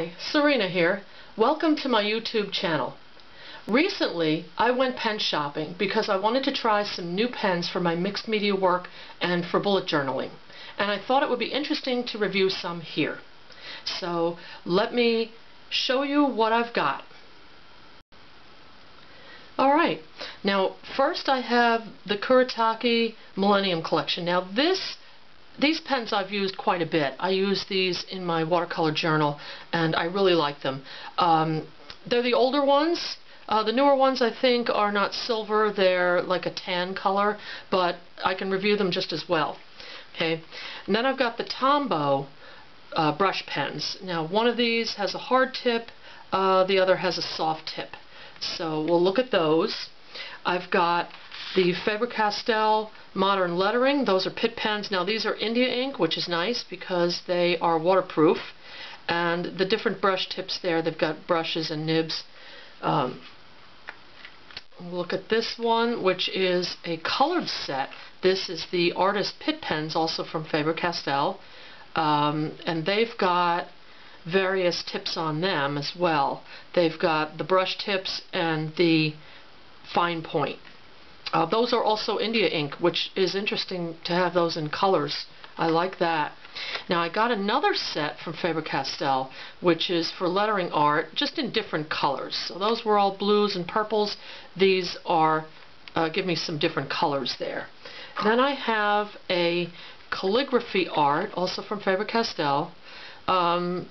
Hi, Serena here. Welcome to my YouTube channel. Recently, I went pen shopping because I wanted to try some new pens for my mixed media work and for bullet journaling. And I thought it would be interesting to review some here. So let me show you what I've got. Alright, now first I have the Kuretake Millennium Collection. Now this these pens I've used quite a bit. I use these in my watercolor journal and I really like them. Um, they're the older ones. Uh, the newer ones I think are not silver, they're like a tan color, but I can review them just as well. Okay, and then I've got the Tombow uh, brush pens. Now one of these has a hard tip, uh, the other has a soft tip. So we'll look at those. I've got the Faber-Castell Modern Lettering, those are Pitt pens. Now these are India ink, which is nice because they are waterproof. And the different brush tips there, they've got brushes and nibs. Um, look at this one, which is a colored set. This is the Artist Pitt pens, also from Faber-Castell. Um, and they've got various tips on them as well. They've got the brush tips and the fine point. Uh, those are also India ink, which is interesting to have those in colors. I like that. Now I got another set from Faber-Castell, which is for lettering art, just in different colors. So those were all blues and purples. These are, uh, give me some different colors there. Then I have a calligraphy art, also from Faber-Castell. Um,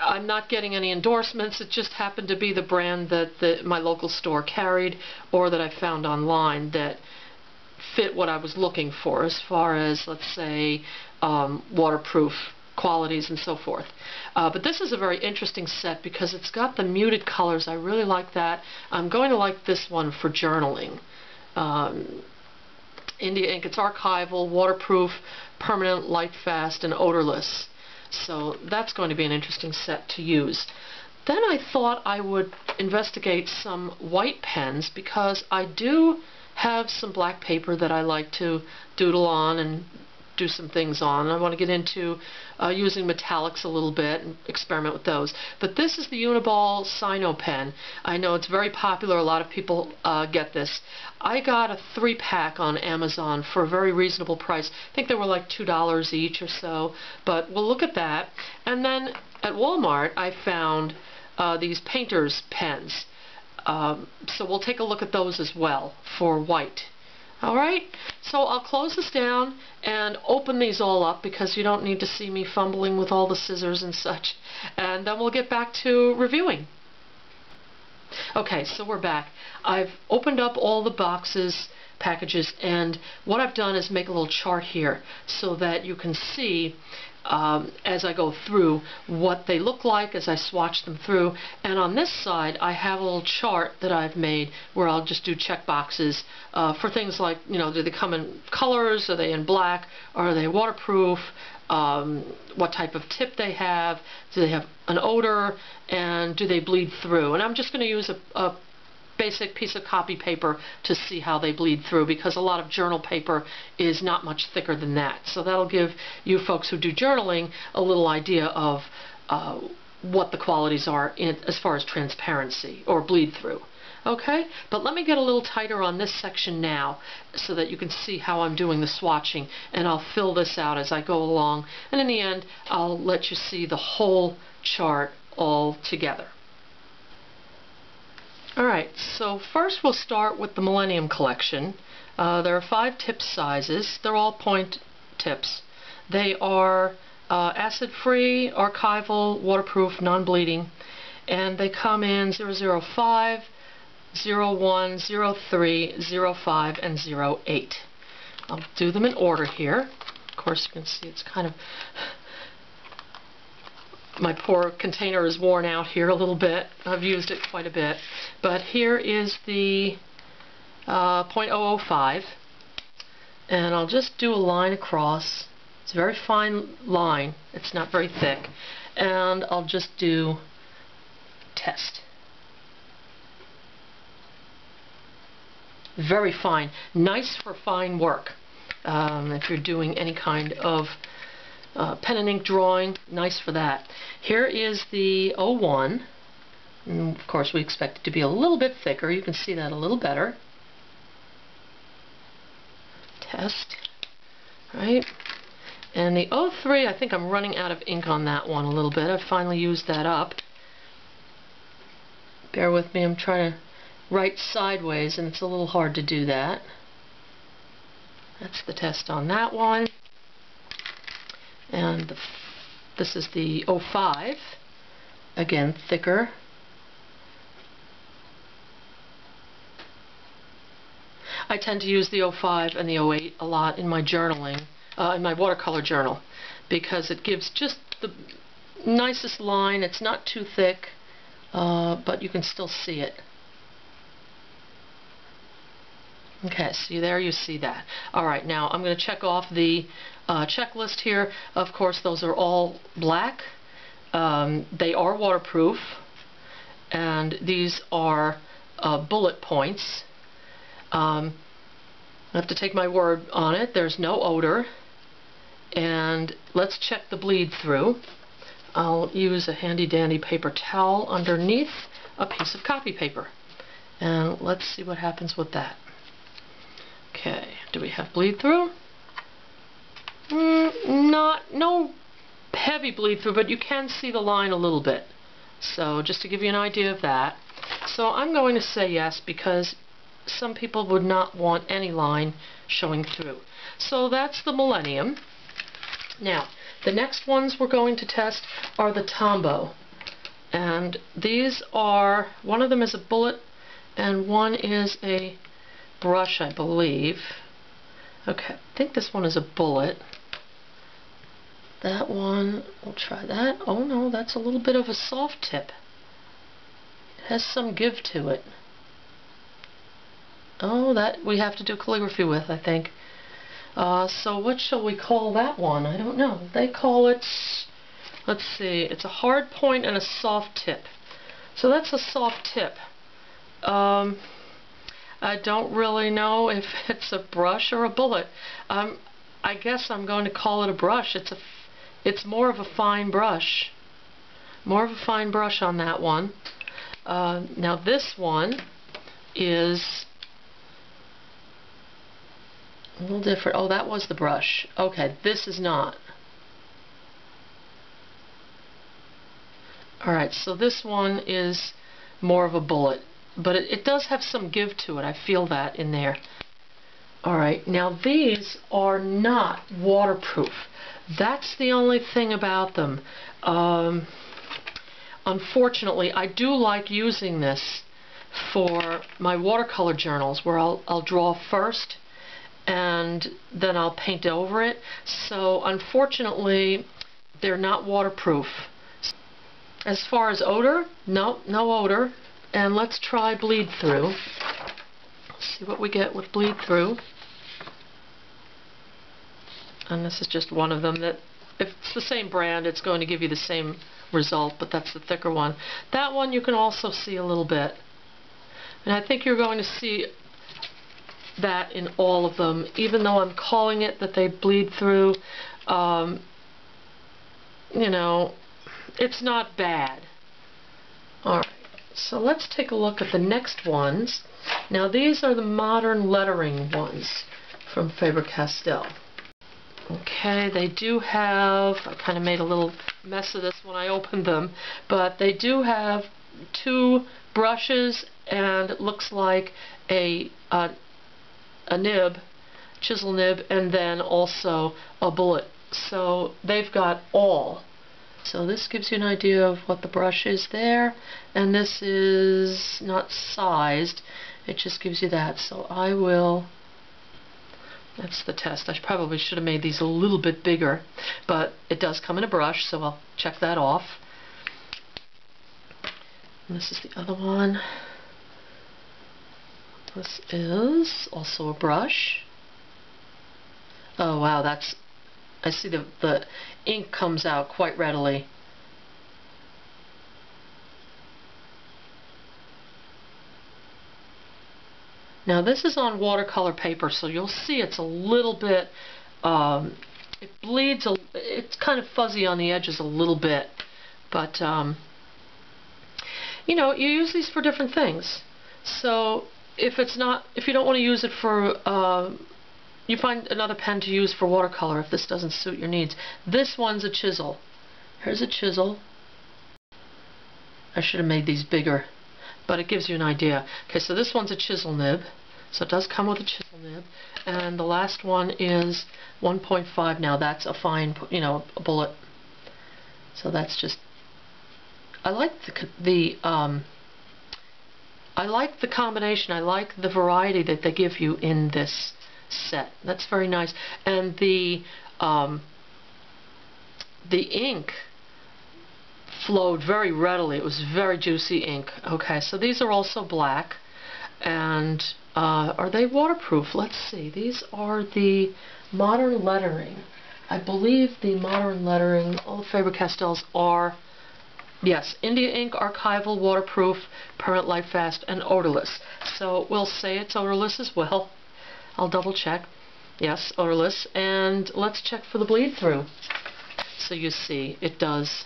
I'm not getting any endorsements. It just happened to be the brand that the, my local store carried or that I found online that fit what I was looking for as far as, let's say, um, waterproof qualities and so forth. Uh, but this is a very interesting set because it's got the muted colors. I really like that. I'm going to like this one for journaling. Um, India ink, it's archival, waterproof, permanent, light fast, and odorless. So that's going to be an interesting set to use. Then I thought I would investigate some white pens because I do have some black paper that I like to doodle on and do some things on. I want to get into uh, using metallics a little bit and experiment with those. But this is the Uniball Signo pen. I know it's very popular. A lot of people uh, get this. I got a three-pack on Amazon for a very reasonable price. I think they were like $2 each or so. But we'll look at that. And then at Walmart, I found uh, these painter's pens. Um, so we'll take a look at those as well for white. Alright, so I'll close this down and open these all up because you don't need to see me fumbling with all the scissors and such. And then we'll get back to reviewing. Okay, so we're back. I've opened up all the boxes, packages, and what I've done is make a little chart here so that you can see um, as I go through what they look like as I swatch them through. And on this side, I have a little chart that I've made where I'll just do check boxes uh, for things like, you know, do they come in colors? Are they in black? Are they waterproof? Um, what type of tip they have? Do they have an odor? And do they bleed through? And I'm just going to use a, a basic piece of copy paper to see how they bleed through because a lot of journal paper is not much thicker than that. So that'll give you folks who do journaling a little idea of uh, what the qualities are in, as far as transparency or bleed through. Okay, but let me get a little tighter on this section now so that you can see how I'm doing the swatching and I'll fill this out as I go along and in the end I'll let you see the whole chart all together. Alright, so first we'll start with the Millennium Collection. Uh, there are five tip sizes. They're all point tips. They are uh, acid-free, archival, waterproof, non-bleeding, and they come in 005, 01, 03, 05, and 08. I'll do them in order here. Of course, you can see it's kind of my poor container is worn out here a little bit. I've used it quite a bit. But here is the uh, 0.005 and I'll just do a line across. It's a very fine line. It's not very thick. And I'll just do test. Very fine. Nice for fine work. Um, if you're doing any kind of uh, pen and ink drawing, nice for that. Here is the 01. And of course, we expect it to be a little bit thicker. You can see that a little better. Test, right? And the 03, I think I'm running out of ink on that one a little bit. I've finally used that up. Bear with me, I'm trying to write sideways and it's a little hard to do that. That's the test on that one. And the, this is the 05. Again, thicker. I tend to use the 05 and the 08 a lot in my journaling, uh, in my watercolor journal, because it gives just the nicest line. It's not too thick, uh, but you can still see it. Okay, see there, you see that. Alright, now I'm going to check off the uh, checklist here. Of course, those are all black. Um, they are waterproof, and these are uh, bullet points. Um, I have to take my word on it. There's no odor. And let's check the bleed through. I'll use a handy dandy paper towel underneath a piece of copy paper. And let's see what happens with that. Okay, do we have bleed through? Mm, not, no heavy bleed through, but you can see the line a little bit. So just to give you an idea of that. So I'm going to say yes because some people would not want any line showing through. So that's the Millennium. Now, the next ones we're going to test are the Tombow. And these are, one of them is a bullet and one is a brush, I believe. Okay, I think this one is a bullet. That one, we'll try that. Oh no, that's a little bit of a soft tip. It has some give to it. Oh, that we have to do calligraphy with, I think. Uh, so what shall we call that one? I don't know. They call it, let's see, it's a hard point and a soft tip. So that's a soft tip. Um, I don't really know if it's a brush or a bullet. Um, I guess I'm going to call it a brush. It's a, it's more of a fine brush. More of a fine brush on that one. Uh, now this one is a little different. Oh, that was the brush. Okay, this is not. Alright, so this one is more of a bullet but it, it does have some give to it. I feel that in there. Alright, now these are not waterproof. That's the only thing about them. Um, unfortunately, I do like using this for my watercolor journals where I'll, I'll draw first and then I'll paint over it. So unfortunately, they're not waterproof. As far as odor, no, no odor. And let's try bleed through. See what we get with bleed through. And this is just one of them that, if it's the same brand, it's going to give you the same result, but that's the thicker one. That one you can also see a little bit. And I think you're going to see that in all of them, even though I'm calling it that they bleed through, um, you know, it's not bad. Alright. So let's take a look at the next ones. Now these are the modern lettering ones from Faber-Castell. Okay, they do have, I kind of made a little mess of this when I opened them, but they do have two brushes and it looks like a, a, a nib, chisel nib, and then also a bullet. So they've got all so this gives you an idea of what the brush is there, and this is not sized, it just gives you that. So I will, that's the test. I probably should have made these a little bit bigger, but it does come in a brush, so I'll check that off. And this is the other one. This is also a brush. Oh wow, that's I see the, the ink comes out quite readily. Now this is on watercolor paper, so you'll see it's a little bit um, it bleeds, a, it's kind of fuzzy on the edges a little bit, but um, you know, you use these for different things. So if it's not, if you don't want to use it for, uh, you find another pen to use for watercolor if this doesn't suit your needs. This one's a chisel. Here's a chisel. I should have made these bigger, but it gives you an idea. Okay, so this one's a chisel nib. So it does come with a chisel nib. And the last one is 1.5. Now that's a fine, you know, a bullet. So that's just, I like the, the um, I like the combination. I like the variety that they give you in this set. That's very nice. And the um, the ink flowed very readily. It was very juicy ink. Okay, so these are also black. And uh, are they waterproof? Let's see. These are the modern lettering. I believe the modern lettering, all the Faber-Castells are, yes, India ink, archival, waterproof, permanent light fast, and odorless. So we'll say it's odorless as well. I'll double check. Yes, odorless. And let's check for the bleed through. So you see, it does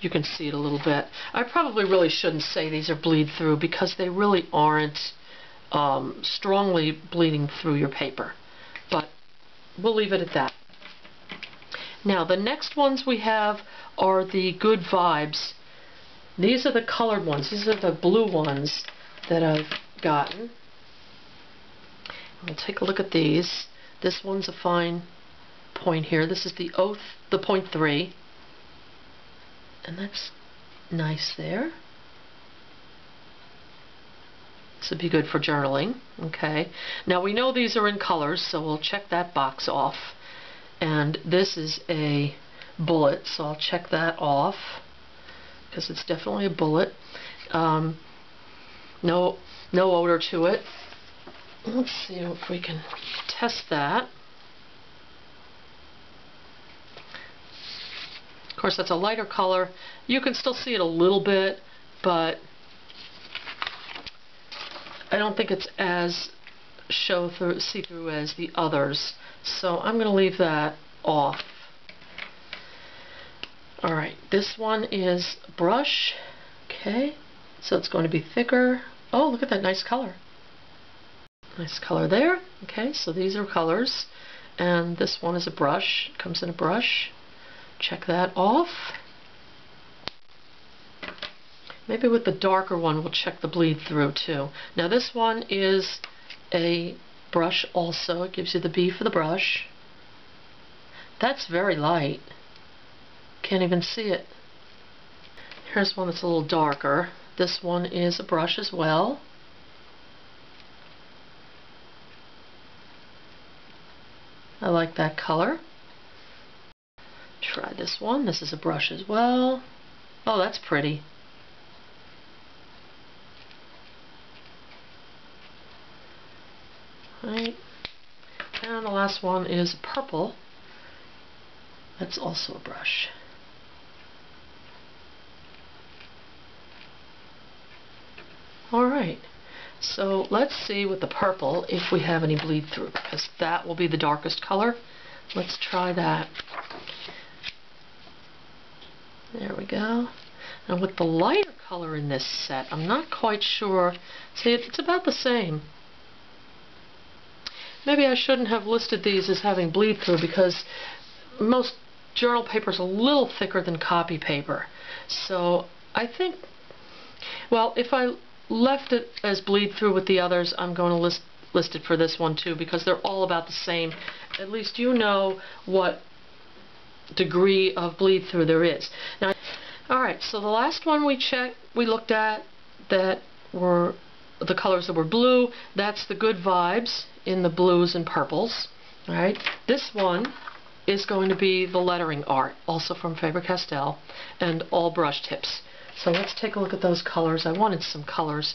you can see it a little bit. I probably really shouldn't say these are bleed through because they really aren't um, strongly bleeding through your paper. But we'll leave it at that. Now the next ones we have are the Good Vibes. These are the colored ones. These are the blue ones that I've gotten. We'll take a look at these. This one's a fine point here. This is the Oath, the point three and that's nice there. This would be good for journaling. Okay. Now we know these are in colors, so we'll check that box off. And this is a bullet, so I'll check that off because it's definitely a bullet. Um, no, no odor to it. Let's see if we can test that. Of course, that's a lighter color. You can still see it a little bit, but I don't think it's as show through, see through as the others. So I'm going to leave that off. Alright, this one is brush. Okay, so it's going to be thicker. Oh, look at that nice color. Nice color there. Okay, so these are colors. And this one is a brush. It comes in a brush. Check that off. Maybe with the darker one we'll check the bleed through too. Now this one is a brush also. It gives you the B for the brush. That's very light. Can't even see it. Here's one that's a little darker. This one is a brush as well. I like that color try this one. This is a brush as well. Oh, that's pretty. Right. And the last one is purple. That's also a brush. Alright, so let's see with the purple if we have any bleed through because that will be the darkest color. Let's try that. There we go. And with the lighter color in this set, I'm not quite sure. See, it's about the same. Maybe I shouldn't have listed these as having bleed through because most journal paper is a little thicker than copy paper. So I think, well, if I left it as bleed through with the others, I'm going to list, list it for this one too because they're all about the same. At least you know what degree of bleed through there is. Now, all right, so the last one we checked, we looked at that were the colors that were blue. That's the good vibes in the blues and purples. All right, this one is going to be the lettering art, also from Faber-Castell, and all brush tips. So let's take a look at those colors. I wanted some colors.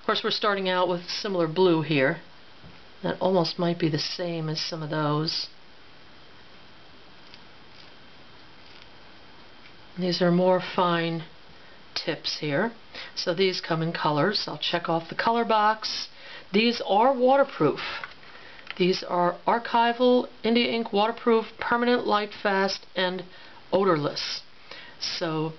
Of course, we're starting out with similar blue here. That almost might be the same as some of those. These are more fine tips here. So these come in colors. I'll check off the color box. These are waterproof. These are archival India ink waterproof, permanent, light, fast, and odorless. So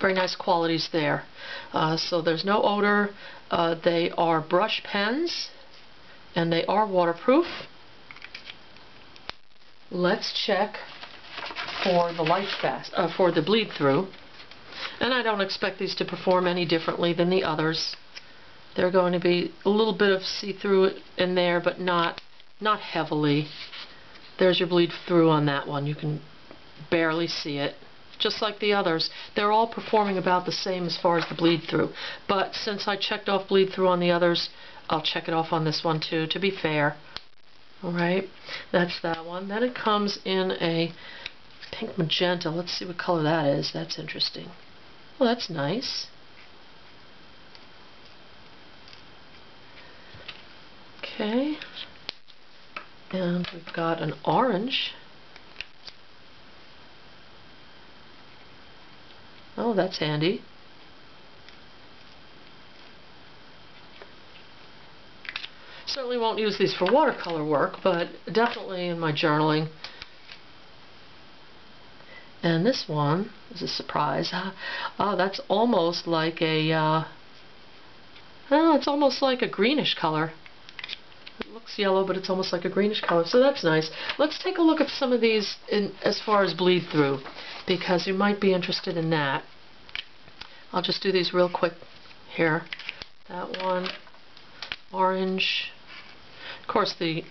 very nice qualities there. Uh, so there's no odor. Uh, they are brush pens and they are waterproof. Let's check for the fast, uh, for the bleed through. And I don't expect these to perform any differently than the others. They're going to be a little bit of see-through in there, but not not heavily. There's your bleed through on that one. You can barely see it just like the others. They're all performing about the same as far as the bleed through. But since I checked off bleed through on the others, I'll check it off on this one too, to be fair. Alright, that's that one. Then it comes in a pink magenta. Let's see what color that is. That's interesting. Well, that's nice. Okay. And we've got an orange. Oh, that's handy. Certainly won't use these for watercolor work, but definitely in my journaling. And this one is a surprise. Oh, that's almost like a, uh, oh, it's almost like a greenish color. It looks yellow, but it's almost like a greenish color, so that's nice. Let's take a look at some of these in, as far as bleed through because you might be interested in that. I'll just do these real quick here. That one, orange. Of course, the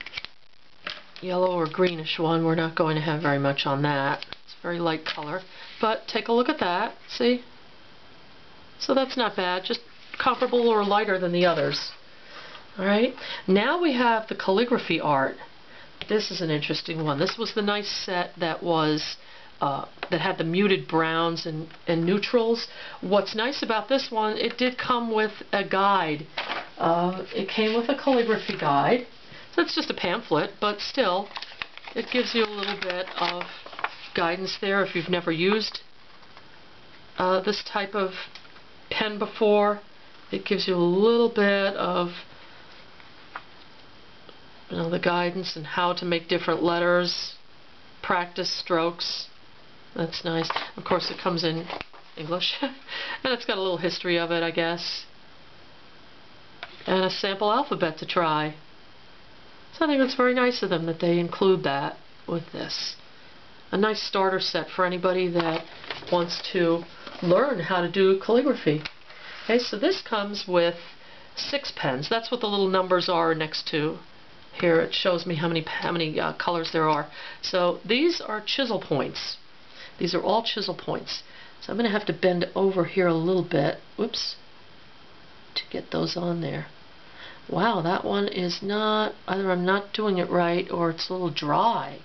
yellow or greenish one, we're not going to have very much on that. Very light color. But take a look at that. See? So that's not bad. Just comparable or lighter than the others. Alright, now we have the calligraphy art. This is an interesting one. This was the nice set that was uh, that had the muted browns and, and neutrals. What's nice about this one, it did come with a guide. Uh, it came with a calligraphy guide. So it's just a pamphlet, but still, it gives you a little bit of guidance there if you've never used uh, this type of pen before. It gives you a little bit of you know, the guidance and how to make different letters, practice strokes. That's nice. Of course, it comes in English. and it's got a little history of it, I guess. And a sample alphabet to try. So I think it's very nice of them that they include that with this. A nice starter set for anybody that wants to learn how to do calligraphy. Okay, so this comes with six pens. That's what the little numbers are next to. Here it shows me how many how many uh, colors there are. So these are chisel points. These are all chisel points. So I'm going to have to bend over here a little bit, whoops, to get those on there. Wow, that one is not, either I'm not doing it right or it's a little dry.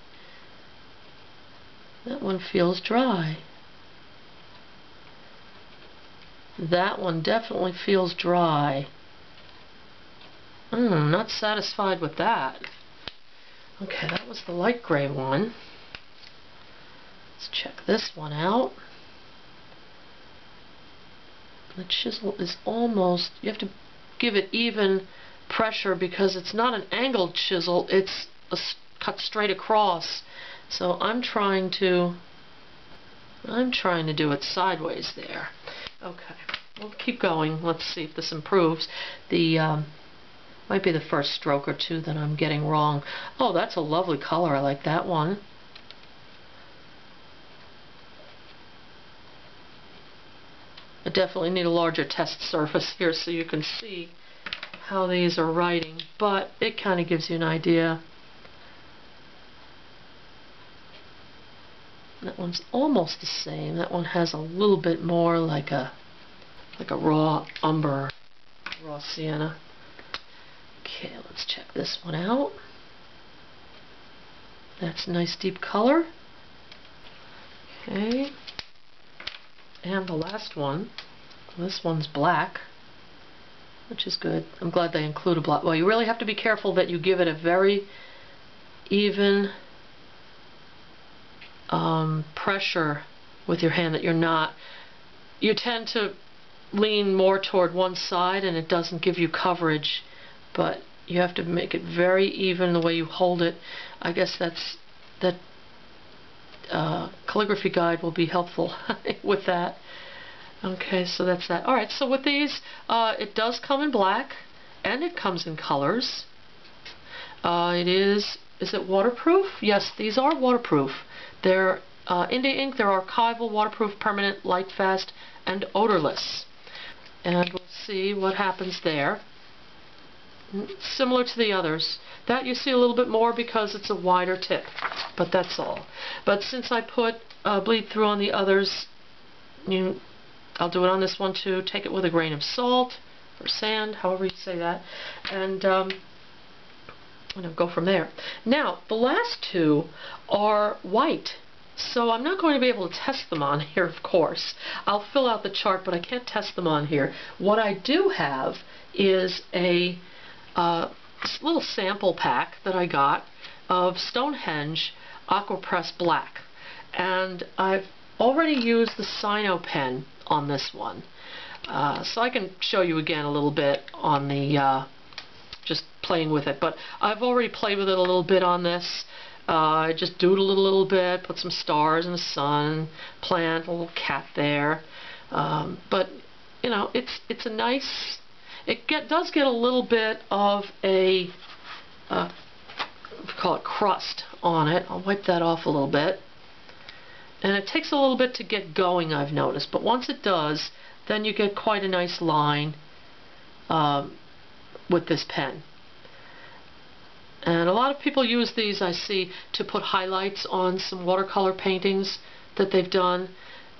That one feels dry. That one definitely feels dry. Hmm, not satisfied with that. Okay, that was the light gray one. Let's check this one out. The chisel is almost, you have to give it even pressure because it's not an angled chisel, it's a, cut straight across. So I'm trying to, I'm trying to do it sideways there. Okay, we'll keep going. Let's see if this improves. The, um, might be the first stroke or two that I'm getting wrong. Oh, that's a lovely color. I like that one. I definitely need a larger test surface here so you can see how these are writing, but it kind of gives you an idea. That one's almost the same. That one has a little bit more like a like a raw umber, raw sienna. Okay, let's check this one out. That's a nice deep color. Okay. And the last one, this one's black, which is good. I'm glad they include a black. Well, you really have to be careful that you give it a very even um, pressure with your hand that you're not. You tend to lean more toward one side and it doesn't give you coverage, but you have to make it very even the way you hold it. I guess that's that uh, calligraphy guide will be helpful with that. Okay, so that's that. Alright, so with these, uh, it does come in black, and it comes in colors. Uh, it is, is it waterproof? Yes, these are waterproof. They're uh, India ink, they're archival, waterproof, permanent, light fast, and odorless. And we'll see what happens there. Similar to the others. That you see a little bit more because it's a wider tip, but that's all. But since I put uh, bleed through on the others, you I'll do it on this one too. Take it with a grain of salt or sand, however you say that, and um, and I'll go from there. Now, the last two are white. So I'm not going to be able to test them on here, of course. I'll fill out the chart, but I can't test them on here. What I do have is a uh, little sample pack that I got of Stonehenge Aquapress Black. And I've already used the Signo pen on this one. Uh, so I can show you again a little bit on the, uh, playing with it. But I've already played with it a little bit on this. Uh, I just doodled a little bit, put some stars and the sun, plant a little cat there. Um, but, you know, it's it's a nice, it get, does get a little bit of a, uh, call it crust on it. I'll wipe that off a little bit. And it takes a little bit to get going, I've noticed. But once it does, then you get quite a nice line um, with this pen. And a lot of people use these, I see, to put highlights on some watercolor paintings that they've done,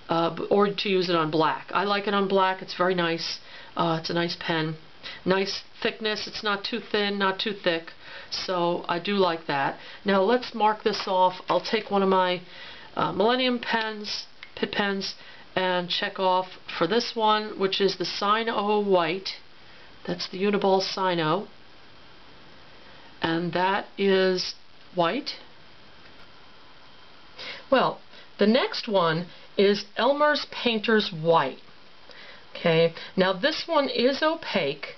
uh, or to use it on black. I like it on black. It's very nice. Uh, it's a nice pen. Nice thickness. It's not too thin, not too thick. So I do like that. Now let's mark this off. I'll take one of my uh, Millennium pens, Pitt pens, and check off for this one, which is the Signo White. That's the Uniball Signo. And that is white. Well, the next one is Elmer's Painter's White. Okay, now this one is opaque,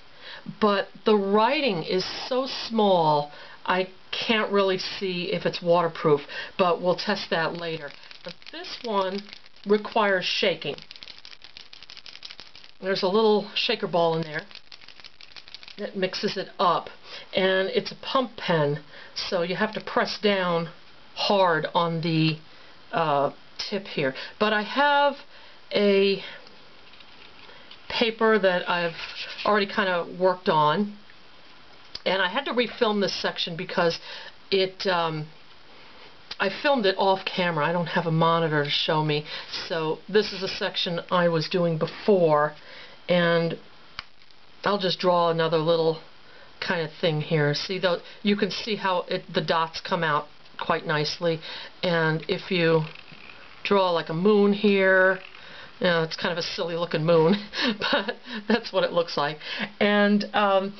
but the writing is so small I can't really see if it's waterproof, but we'll test that later. But this one requires shaking. There's a little shaker ball in there that mixes it up. And it's a pump pen, so you have to press down hard on the uh, tip here. But I have a paper that I've already kind of worked on and I had to refilm this section because it um, I filmed it off camera. I don't have a monitor to show me. So this is a section I was doing before and I'll just draw another little kind of thing here. See though you can see how it, the dots come out quite nicely and if you draw like a moon here you know, it's kind of a silly looking moon but that's what it looks like and um,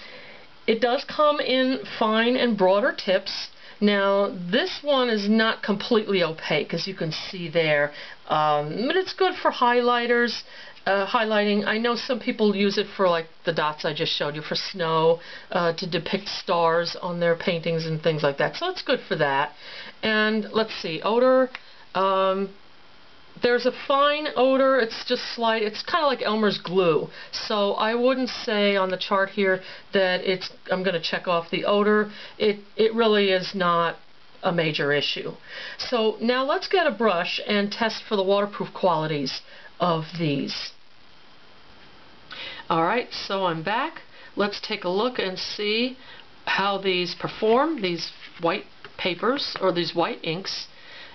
it does come in fine and broader tips. Now, this one is not completely opaque, as you can see there, um, but it's good for highlighters, uh, highlighting. I know some people use it for like the dots I just showed you, for snow, uh, to depict stars on their paintings and things like that. So it's good for that. And let's see, odor. Um, there's a fine odor, it's just slight, it's kind of like Elmer's glue. So I wouldn't say on the chart here that it's, I'm going to check off the odor. It, it really is not a major issue. So now let's get a brush and test for the waterproof qualities of these. Alright, so I'm back. Let's take a look and see how these perform, these white papers, or these white inks.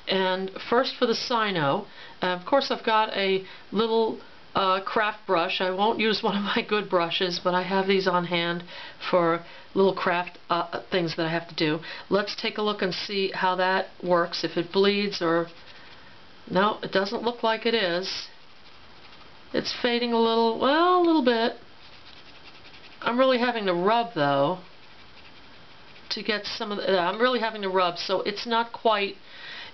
And first for the Signo, uh, of course I've got a little uh, craft brush. I won't use one of my good brushes, but I have these on hand for little craft uh, things that I have to do. Let's take a look and see how that works, if it bleeds or... No, it doesn't look like it is. It's fading a little, well, a little bit. I'm really having to rub, though, to get some of the... I'm really having to rub, so it's not quite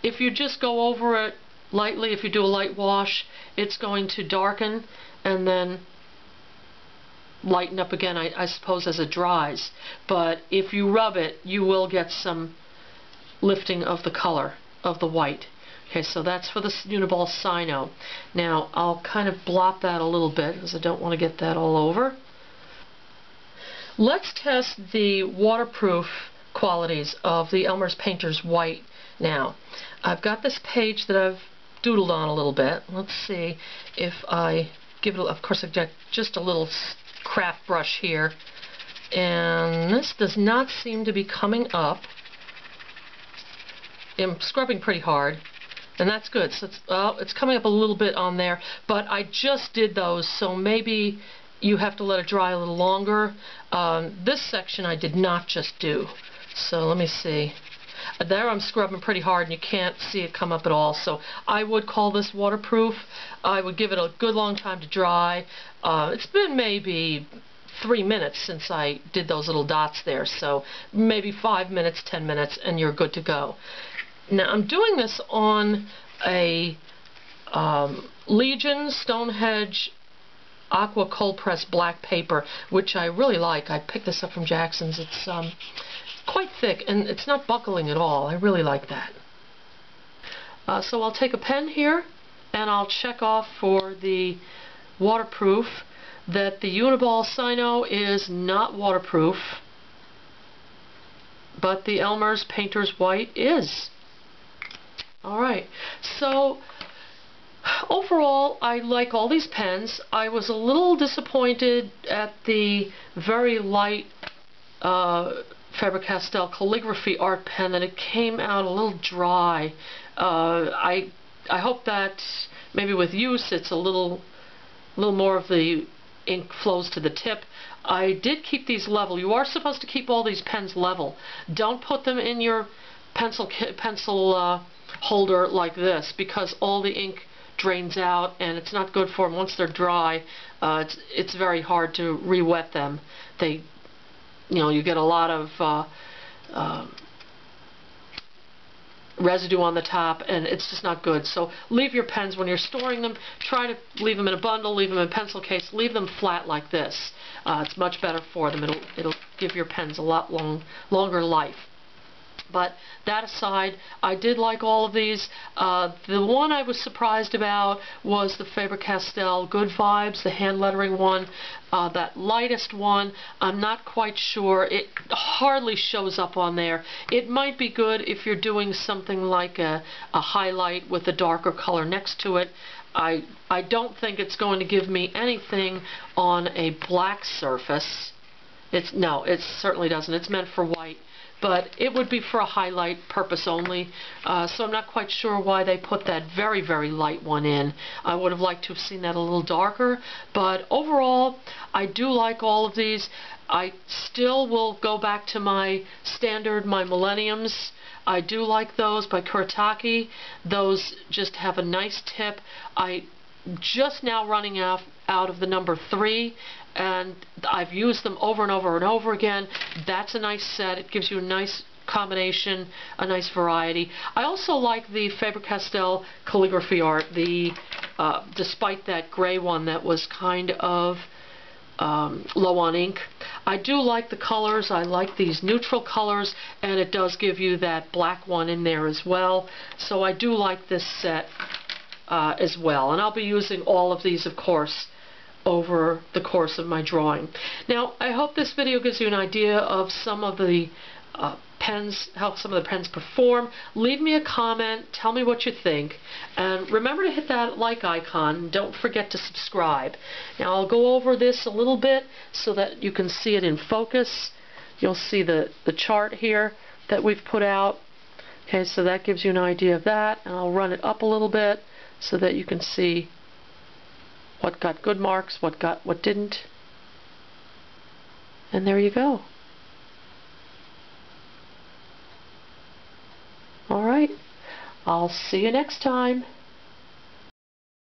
if you just go over it lightly, if you do a light wash, it's going to darken and then lighten up again, I, I suppose, as it dries. But if you rub it, you will get some lifting of the color of the white. Okay, so that's for the Uniball Signo. Now, I'll kind of blot that a little bit because I don't want to get that all over. Let's test the waterproof qualities of the Elmer's Painter's White now. I've got this page that I've doodled on a little bit. Let's see if I give it, of course I've got just a little craft brush here. And this does not seem to be coming up. I'm scrubbing pretty hard. And that's good. So it's, oh, it's coming up a little bit on there. But I just did those, so maybe you have to let it dry a little longer. Um, this section I did not just do. So let me see. There I'm scrubbing pretty hard and you can't see it come up at all. So I would call this waterproof. I would give it a good long time to dry. Uh, it's been maybe three minutes since I did those little dots there. So maybe five minutes, ten minutes, and you're good to go. Now I'm doing this on a um, Legion Stonehenge aqua cold press black paper, which I really like. I picked this up from Jackson's. It's um, quite thick and it's not buckling at all. I really like that. Uh, so I'll take a pen here and I'll check off for the waterproof that the Uniball Signo is not waterproof but the Elmer's Painter's White is. Alright, so overall, I like all these pens. I was a little disappointed at the very light uh, Faber-Castell calligraphy art pen that it came out a little dry. Uh, I I hope that maybe with use it's a little little more of the ink flows to the tip. I did keep these level. You are supposed to keep all these pens level. Don't put them in your pencil pencil uh, holder like this because all the ink drains out and it's not good for them once they're dry uh, it's it's very hard to re-wet them. They you know you get a lot of uh, uh, residue on the top and it's just not good. So leave your pens when you're storing them. Try to leave them in a bundle leave them in a pencil case leave them flat like this. Uh, it's much better for them. It'll it'll give your pens a lot long longer life but that aside, I did like all of these. Uh, the one I was surprised about was the Faber-Castell Good Vibes, the hand lettering one. Uh, that lightest one, I'm not quite sure. It hardly shows up on there. It might be good if you're doing something like a, a highlight with a darker color next to it. I, I don't think it's going to give me anything on a black surface. It's No, it certainly doesn't. It's meant for white but it would be for a highlight purpose only. Uh, so I'm not quite sure why they put that very, very light one in. I would have liked to have seen that a little darker, but overall, I do like all of these. I still will go back to my standard, my Millenniums. I do like those by Kuretake. Those just have a nice tip. I just now running out, out of the number three and I've used them over and over and over again. That's a nice set. It gives you a nice combination, a nice variety. I also like the Faber-Castell calligraphy art, the uh, despite that gray one that was kind of um, low on ink. I do like the colors. I like these neutral colors, and it does give you that black one in there as well. So I do like this set uh, as well. And I'll be using all of these, of course, over the course of my drawing. Now, I hope this video gives you an idea of some of the uh, pens, how some of the pens perform. Leave me a comment, tell me what you think, and remember to hit that like icon. Don't forget to subscribe. Now, I'll go over this a little bit so that you can see it in focus. You'll see the, the chart here that we've put out. Okay, so that gives you an idea of that, and I'll run it up a little bit so that you can see what got good marks, what got what didn't. And there you go. Alright, I'll see you next time.